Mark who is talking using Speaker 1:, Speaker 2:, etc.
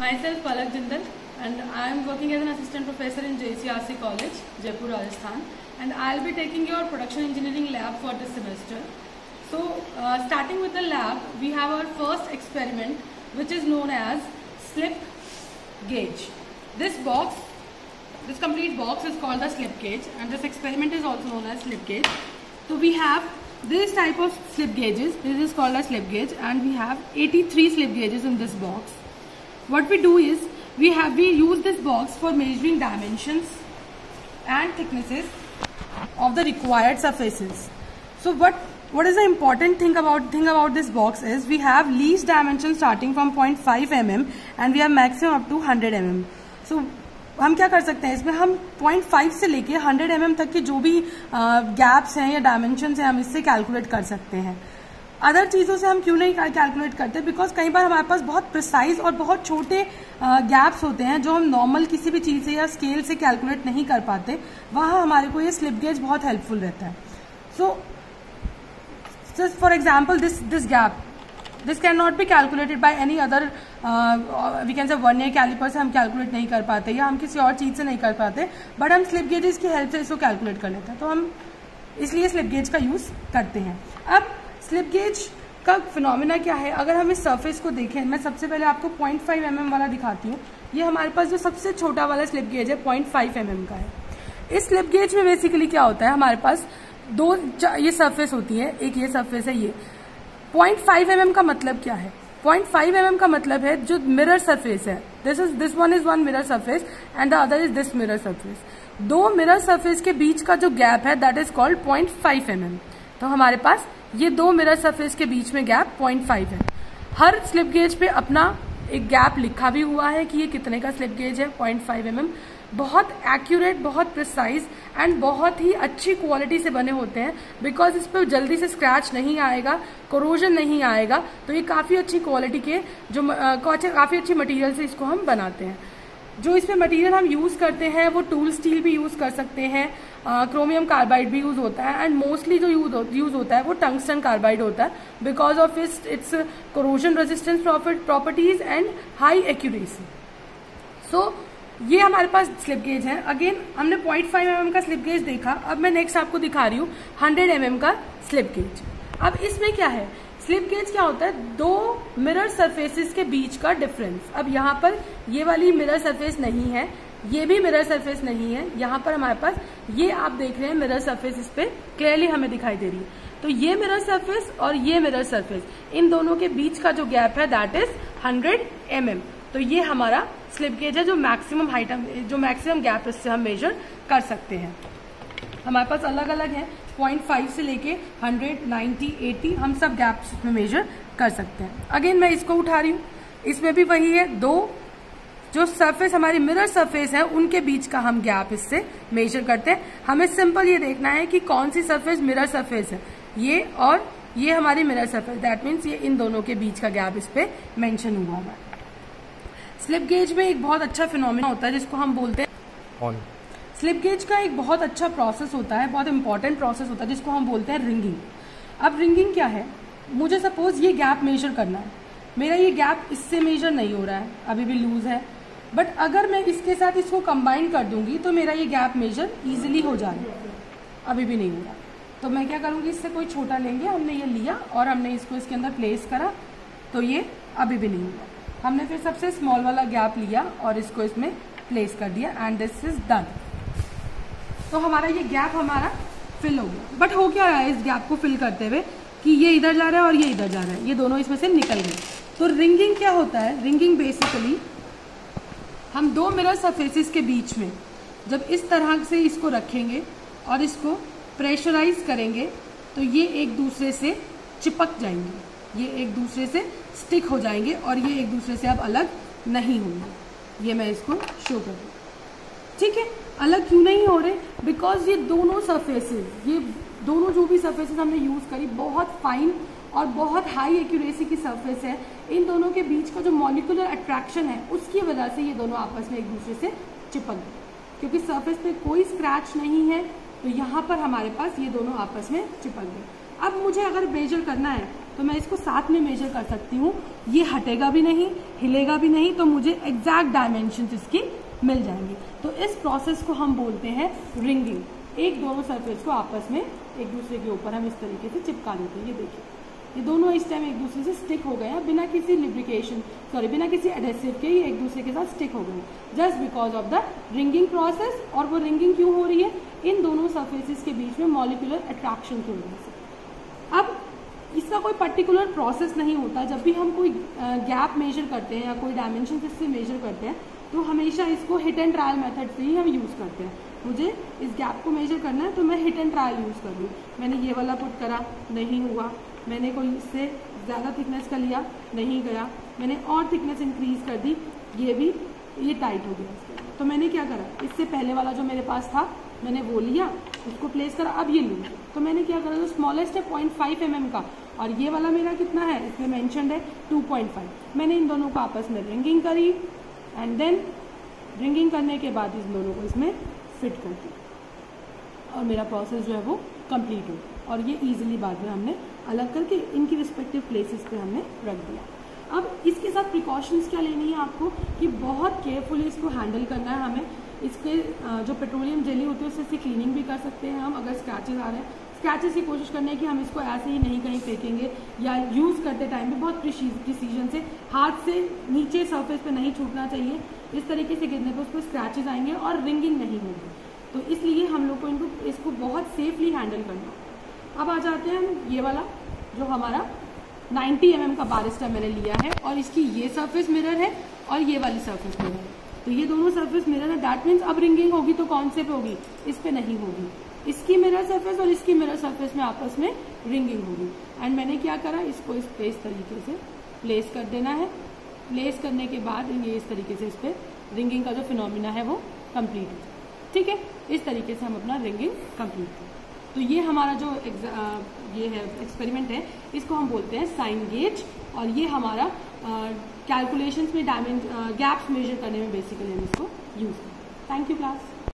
Speaker 1: Myself Palak Jindal and I am working as an assistant professor in JCRC College, Jaipur, Rajasthan and I'll be taking your production engineering lab for this semester. So uh, starting with the lab, we have our first experiment which is known as slip gauge. This box, this complete box is called the slip gauge and this experiment is also known as slip gauge. So we have this type of slip gauges, this is called a slip gauge and we have 83 slip gauges in this box. What we do is, we have we use this box for measuring dimensions and thicknesses of the required surfaces. So what what is the important thing about thing about this box is we have least dimension starting from 0.5 mm and we have maximum up to 100 mm. So हम क्या कर सकते हैं इसमें हम 0.5 से लेके 100 M mm तक के जो भी गैप्स हैं या डायमेंशन हैं हम इससे कैलकुलेट कर सकते हैं अदर चीज़ों से हम क्यों नहीं कैलकुलेट करते? बिकॉज़ कई बार हमारे पास बहुत प्रिसाइज और बहुत छोटे गैप्स होते हैं जो हम नॉर्मल किसी भी चीज़ से या स्केल से कैलकुलेट नहीं कर पाते। वहाँ हमारे को ये स्लिप गेज बहुत हेल्पफुल रहता है। So for example this this gap this can not be calculated by any other we can say vernier caliper से हम कैलकुलेट नहीं कर पाते या हम किसी और चीज़ से नहीं कर पाते। बट हम स्लिप गेजेस की हेल्प से इसको कैलकुलेट कर लेते हैं। तो हम इसलिए स्लिप गेज का यूज़ करते हैं। अब स्लिप गेज का फिनोमिना क्या है? अगर हम इस सरफेस को देखें, मैं सबसे पहले आपको 0.5 फाइव mm वाला दिखाती हूँ। ये हमारे पास जो सबसे छोटा वाला स्लिप गेज है 0.5 फाइव mm का है। इस स्लिप गेज में बेसिकली क्या होता है? हमारे पास दो ये सरफेस होती है, एक ये सरफेस है, ये। 0.5 फाइव mm का मतलब क्या है? 0.5 फाइव mm का मतलब है जो मिरर सरफेस है। This is this one is one mirror surface and the other is this mirror surface दो मिरर सरफेस के बीच का जो गैप है that is called 0.5 five mm. तो हमारे पास ये दो मिरर सरफेस के बीच में गैप 0.5 है। हर स्लिप गेज पे अपना एक गैप लिखा भी हुआ है कि ये कितने का स्लिप गेज है 0.5 फाइव mm बहुत एक्यूरेट बहुत प्रिसाइज एंड बहुत ही अच्छी क्वालिटी से बने होते हैं बिकॉज़ इस पर जल्दी से स्क्रैच नहीं आएगा कोरोजन नहीं आएगा। तो ये काफ़ी अच्छी क्वालिटी के जो काफ़ी अच्छी मटेरियल से इसको हम बनाते हैं। जो इसमें मटेरियल हम यूज़ करते हैं, वो टूल स्टील भी यूज़ कर सकते हैं क्रोमियम कार्बाइड भी यूज़ होता है एंड मोस्टली जो यूज़ होता है वो टंगस्टन कार्बाइड होता है because of its its corrosion resistance properties and high accuracy so ये हमारे पास स्लिप गेज है। अगेन हमने 0.5 फाइव mm का स्लिप गेज देखा। अब मैं नेक्स्ट आपको दिखा रही हूँ 100 mm का स्लिप गेज अब इसमें क्या है? स्लिप गेज क्या होता है? दो मिरर सरफेसेस के बीच का डिफरेंस अब यहाँ पर ये वाली मिरर सरफेस नहीं है, ये भी मिरर सरफेस नहीं है, यहाँ पर हमारे पास ये आप देख रहे हैं मिरर सरफेस इस पे क्लियरली हमें दिखाई दे रही है। तो ये मिरर सरफेस और ये मिरर सरफेस, इन दोनों के बीच का जो गैप है दैट इज़ 100 एम mm. तो ये हमारा स्लिप गेज है जो मैक्सिमम हाइट जो मैक्सिमम गैप इससे हम मेजर कर सकते हैं। हमारे पास अलग अलग है 0.5 से लेके 100, 90, 80 हम सब गैप्स में मेजर कर सकते हैं। अगेन मैं इसको उठा रही हूँ। इसमें भी वही है दो जो सरफेस हमारी मिरर सरफेस है उनके बीच का हम गैप इससे मेजर करते हैं। हमें सिंपल ये देखना है कि कौन सी सरफेस मिरर सरफेस है। ये और ये हमारी मिरर सरफेस दैट मीन्स ये इन दोनों के बीच का गैप इस पे मेंशन हुआ हुआ स्लिप गेज में एक बहुत अच्छा फिनोमिना होता है जिसको हम बोलते हैं स्लिप गेज का एक बहुत अच्छा प्रोसेस होता है, बहुत इंपॉर्टेंट प्रोसेस होता है, जिसको हम बोलते हैं रिंगिंग अब रिंगिंग क्या है? मुझे सपोज़ ये गैप मेजर करना है। मेरा ये गैप इससे मेजर नहीं हो रहा है, अभी भी लूज है। बट अगर मैं इसके साथ इसको कंबाइन कर दूँगी तो मेरा ये गैप मेजर इजिली हो जाएगा अभी भी नहीं हो रहा। तो मैं क्या करूँगी, इससे कोई छोटा लेंगे, हमने ये लिया और हमने इसको इसके अंदर प्लेस करा तो ये अभी भी नहीं हुआ हमने फिर सबसे स्मॉल वाला गैप लिया और इसको इसमें प्लेस कर दिया एंड दिस इज़ डन तो हमारा ये गैप हमारा फिल हो गया। बट हो क्या रहा है इस गैप को फिल करते हुए कि ये इधर जा रहा है और ये इधर जा रहा है? ये दोनों इसमें से निकल गए। तो रिंगिंग क्या होता है? रिंगिंग बेसिकली हम दो मिरर सरफेसिस के बीच में जब इस तरह से इसको रखेंगे और इसको प्रेशराइज करेंगे तो ये एक दूसरे से चिपक जाएँगे। ये एक दूसरे से स्टिक हो जाएँगे और ये एक दूसरे से अब अलग नहीं होंगे। ये मैं इसको शो कर ठीक है? अलग क्यों हो रहे बिकॉज़ ये दोनों सरफेसेस ये दोनों जो भी सरफेसेस हमने यूज़ करी, बहुत फाइन और बहुत हाई एक्यूरेसी की सरफेस है। इन दोनों के बीच का जो मॉलिकुलर अट्रैक्शन है, उसकी वजह से ये दोनों आपस में एक दूसरे से चिपक गए। क्योंकि सरफेस पे कोई स्क्रैच नहीं है तो यहाँ पर हमारे पास ये दोनों आपस में चिपक गए। अब मुझे अगर मेजर करना है तो मैं इसको साथ में मेजर कर सकती हूँ। ये हटेगा भी नहीं, हिलेगा भी नहीं तो मुझे एग्जैक्ट डायमेंशन इसकी मिल जाएँगी। तो इस प्रोसेस को हम बोलते हैं रिंगिंग एक दोनों सरफेस को आपस में एक दूसरे के ऊपर हम इस तरीके से चिपका देते हैं। ये देखिए, ये दोनों इस टाइम एक दूसरे से स्टिक हो गए हैं। बिना किसी लिब्रिकेशन सॉरी बिना किसी एडेसिव के ये एक दूसरे के साथ स्टिक हो गए just because of the wringing process और वो रिंगिंग क्यों हो रही है? इन दोनों सरफेसिस के बीच में मॉलिकुलर अट्रैक्शन की वजह से इसका कोई पर्टिकुलर प्रोसेस नहीं होता। जब भी हम कोई गैप मेजर करते हैं या कोई डायमेंशन इससे मेजर करते हैं तो हमेशा इसको हिट एंड ट्रायल मेथड से ही हम यूज़ करते हैं। मुझे इस गैप को मेजर करना है तो मैं हिट एंड ट्रायल यूज़ कर लूँ मैंने ये वाला पुट करा, नहीं हुआ। मैंने कोई इससे ज़्यादा थिकनेस का लिया, नहीं गया। मैंने और थिकनेस इंक्रीज कर दी, ये भी, ये टाइट हो गया तो मैंने क्या करा? इससे पहले वाला जो मेरे पास था, मैंने वो लिया, उसको प्लेस करा, अब ये लूँ तो मैंने क्या करा? जो स्मॉलेस्ट है पॉइंट फाइव एम का और ये वाला मेरा कितना है? इसमें मैंशनड है टू पॉइंट फाइव मैंने इन दोनों को आपस में रिंगिंग करी एंड देन रिंगिंग करने के बाद इन दोनों को इसमें फिट कर दिया और मेरा प्रोसेस जो है वो कंप्लीट हो और ये इजीली बाद में हमने अलग करके इनकी रिस्पेक्टिव प्लेसेस पे हमने रख दिया। अब इसके साथ प्रिकॉशंस क्या लेनी है आपको? कि बहुत केयरफुली इसको हैंडल करना है हमें। इसके जो पेट्रोलियम जेली होती है, उससे क्लीनिंग भी कर सकते हैं हम। अगर स्क्रैचेज आ रहे हैं स्क्रैचेस की कोशिश करने की हम इसको ऐसे ही नहीं कहीं फेंकेंगे या यूज़ करते टाइम भी बहुत प्रिसीजन से, हाथ से नीचे सरफेस पे नहीं छूटना चाहिए। इस तरीके से गिरने पर उस पर स्क्रैचेज आएँगे और रिंगिंग नहीं होगी। तो इसलिए हम लोग को इनको, इसको बहुत सेफली हैंडल करना अब आ जाते हैं हम ये वाला, जो हमारा 90 एम mm का बारिस्टा मैंने लिया है और इसकी ये सरफेस मिरर है और ये वाली सरफेस मिरर है। तो ये दोनों सरफेस मिरर है। दैट मीन्स अब रिंगिंग होगी तो कौन से पे होगी, इस पे नहीं होगी। इसकी मिरर सरफेस और इसकी मिरर सरफेस में आपस में रिंगिंग होगी। एंड मैंने क्या करा? इसको इस पे इस तरीके से प्लेस कर देना है। प्लेस करने के बाद ये इस तरीके से इस पर रिंगिंग का जो फिनोमिना है वो कंप्लीट हो। ठीक है? इस तरीके से हम अपना रिंगिंग कंप्लीट करें। तो ये हमारा जो ये है एक्सपेरिमेंट है, इसको हम बोलते हैं साइन गेज और ये हमारा कैलकुलेशंस में डायमेंज गैप्स मेजर करने में बेसिकली हम इसको यूज़ करते हैं थैंक यू क्लास